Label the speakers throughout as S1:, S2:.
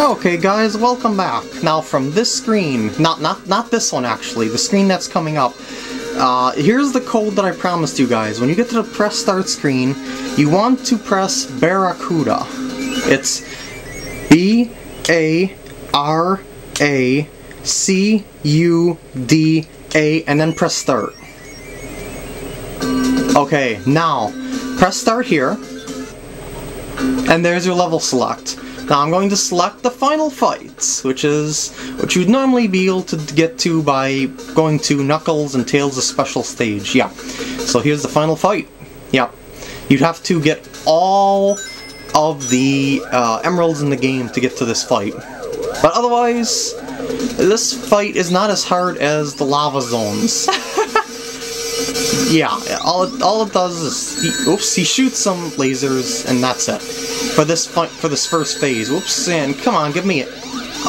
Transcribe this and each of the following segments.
S1: Okay guys, welcome back. Now from this screen, not not not this one actually, the screen that's coming up. Uh, here's the code that I promised you guys. When you get to the press start screen, you want to press Barracuda. It's B A R A C U D A and then press start. Okay, now press start here. And there's your level select. Now I'm going to select the final fight, which is what you'd normally be able to get to by going to Knuckles and Tails' special stage. Yeah. So here's the final fight. Yeah. You'd have to get all of the uh, emeralds in the game to get to this fight. But otherwise, this fight is not as hard as the lava zones. yeah, all it, all it does is, he, oops, he shoots some lasers, and that's it for this for this first phase. Whoops, and come on, give me it.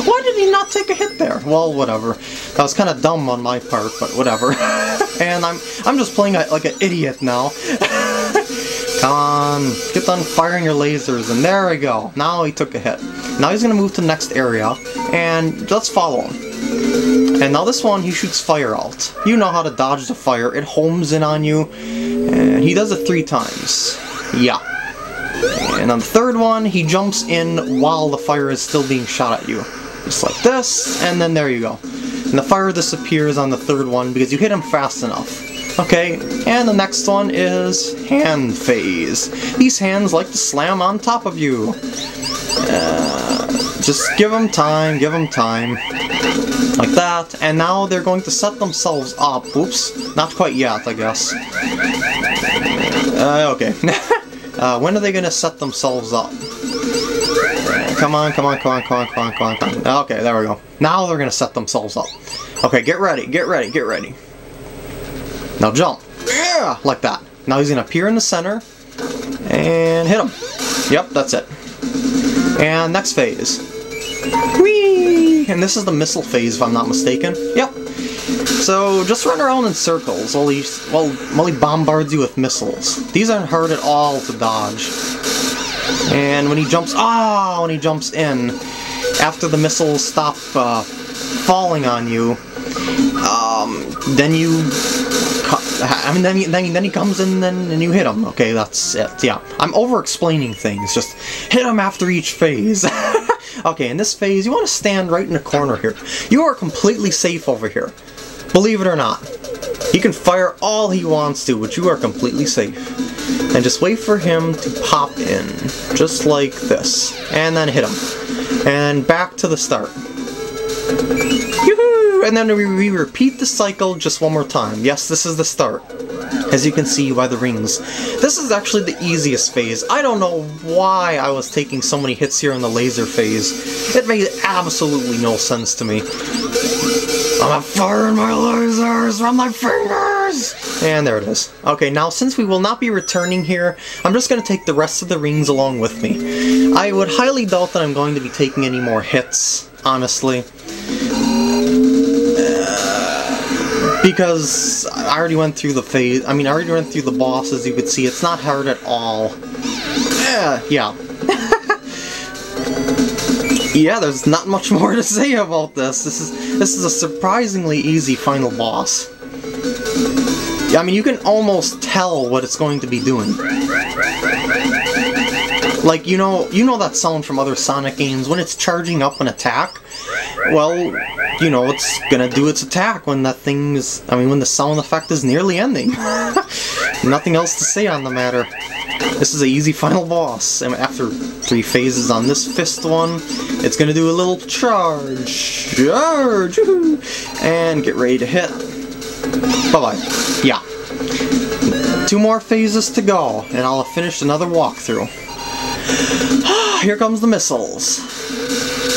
S1: Why did he not take a hit there? Well, whatever. That was kind of dumb on my part, but whatever. and I'm I'm just playing a, like an idiot now. Come on, get done firing your lasers, and there we go. Now he took a hit. Now he's gonna move to the next area, and let's follow him. And now this one, he shoots fire out. You know how to dodge the fire. It homes in on you, and he does it three times. Yeah. And on the third one, he jumps in while the fire is still being shot at you. Just like this, and then there you go. And the fire disappears on the third one because you hit him fast enough. Okay, and the next one is hand phase. These hands like to slam on top of you. Uh, just give them time, give them time. Like that, and now they're going to set themselves up. Oops, not quite yet, I guess. Uh, okay. Uh, when are they going to set themselves up? Come on, come on, come on, come on, come on, come on, come on. Okay, there we go. Now they're going to set themselves up. Okay, get ready, get ready, get ready. Now jump. Yeah, like that. Now he's going to appear in the center and hit him. Yep, that's it. And next phase. Whee! And this is the missile phase, if I'm not mistaken. Yep, so just run around in circles while he, while, while he bombards you with missiles. These aren't hard at all to dodge. And when he jumps, ah, oh, when he jumps in, after the missiles stop uh, falling on you, um, then you, I mean, then he, then he, then he comes in and, and you hit him. Okay, that's it. Yeah, I'm over-explaining things. Just hit him after each phase. okay, in this phase, you want to stand right in the corner here. You are completely safe over here. Believe it or not. He can fire all he wants to, but you are completely safe. And just wait for him to pop in, just like this. And then hit him. And back to the start. And then we, we repeat the cycle just one more time. Yes, this is the start. As you can see by the rings. This is actually the easiest phase. I don't know why I was taking so many hits here in the laser phase. It made absolutely no sense to me. I'm firing my lasers from my fingers! And there it is. Okay, now since we will not be returning here, I'm just going to take the rest of the rings along with me. I would highly doubt that I'm going to be taking any more hits, honestly. Because I already went through the phase, I mean I already went through the boss as you could see, it's not hard at all. Yeah, yeah. yeah, there's not much more to say about this. This is this is a surprisingly easy final boss. Yeah. I mean, you can almost tell what it's going to be doing. Like, you know, you know that sound from other Sonic games when it's charging up an attack? Well, you know, it's gonna do its attack when that thing is, I mean, when the sound effect is nearly ending. Nothing else to say on the matter. This is an easy final boss, and after three phases on this fist one, it's gonna do a little charge, charge, and get ready to hit. Bye-bye. Yeah. Two more phases to go, and I'll have finished another walkthrough. Here comes the missiles.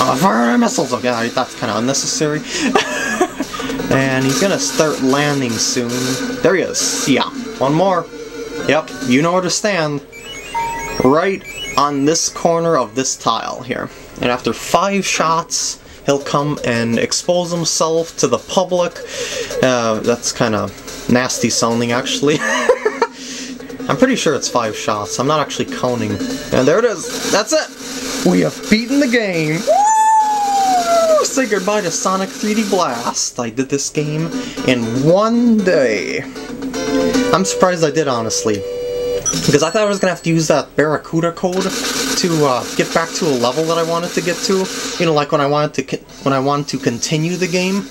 S1: Oh, fire missiles! Okay, that's kind of unnecessary. and he's gonna start landing soon. There he is. Yeah, one more. Yep, you know where to stand right on this corner of this tile here. And after five shots, he'll come and expose himself to the public. Uh, that's kind of nasty sounding, actually. I'm pretty sure it's five shots. I'm not actually counting. And there it is. That's it. We have beaten the game. Woo! say goodbye to Sonic 3D Blast. I did this game in one day. I'm surprised I did, honestly. Because I thought I was gonna have to use that Barracuda code to uh, get back to a level that I wanted to get to. You know, like when I wanted to when I wanted to continue the game.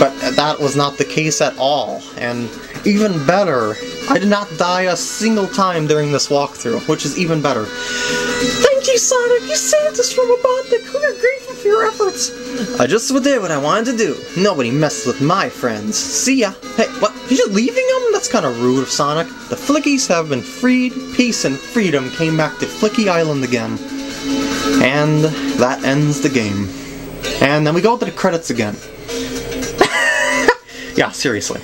S1: But that was not the case at all. And even better, I did not die a single time during this walkthrough, which is even better. Thank you, Sonic! You saved us from a Robotnik! We are grateful for your efforts! I just did what I wanted to do. Nobody messes with my friends. See ya! Hey, what? You're just leaving them? That's kind of rude of Sonic. The Flickies have been freed. Peace and freedom came back to Flicky Island again. And that ends the game. And then we go to the credits again. yeah, seriously.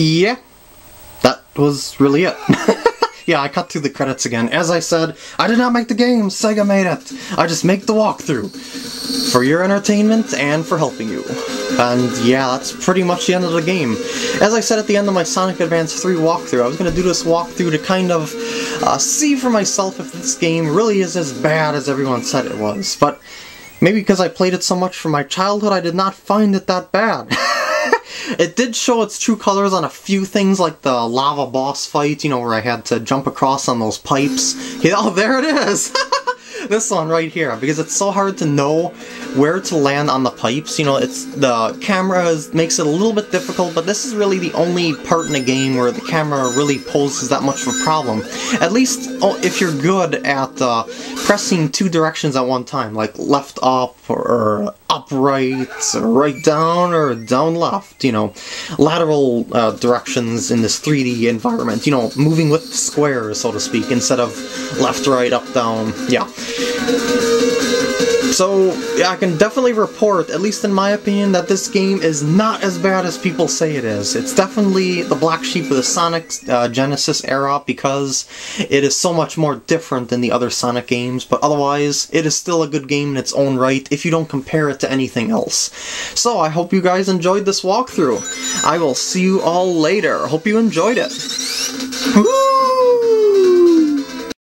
S1: Yeah, that was really it. yeah, I cut through the credits again. As I said, I did not make the game, Sega made it. I just make the walkthrough. For your entertainment and for helping you. And yeah, that's pretty much the end of the game. As I said at the end of my Sonic Advance 3 walkthrough, I was going to do this walkthrough to kind of uh, see for myself if this game really is as bad as everyone said it was. But maybe because I played it so much from my childhood, I did not find it that bad. It did show its true colors on a few things, like the lava boss fight, you know, where I had to jump across on those pipes. Yeah, oh, there it is! this one right here, because it's so hard to know where to land on the pipes. You know, it's the camera is, makes it a little bit difficult, but this is really the only part in the game where the camera really poses that much of a problem. At least oh, if you're good at uh, pressing two directions at one time, like left up or, or upright, right down, or down left, you know, lateral uh, directions in this 3D environment, you know, moving with squares, so to speak, instead of left, right, up, down, yeah. So, yeah, I can definitely report, at least in my opinion, that this game is not as bad as people say it is. It's definitely the black sheep of the Sonic uh, Genesis era because it is so much more different than the other Sonic games, but otherwise, it is still a good game in its own right if you don't compare it to anything else. So, I hope you guys enjoyed this walkthrough. I will see you all later. Hope you enjoyed it. Woo!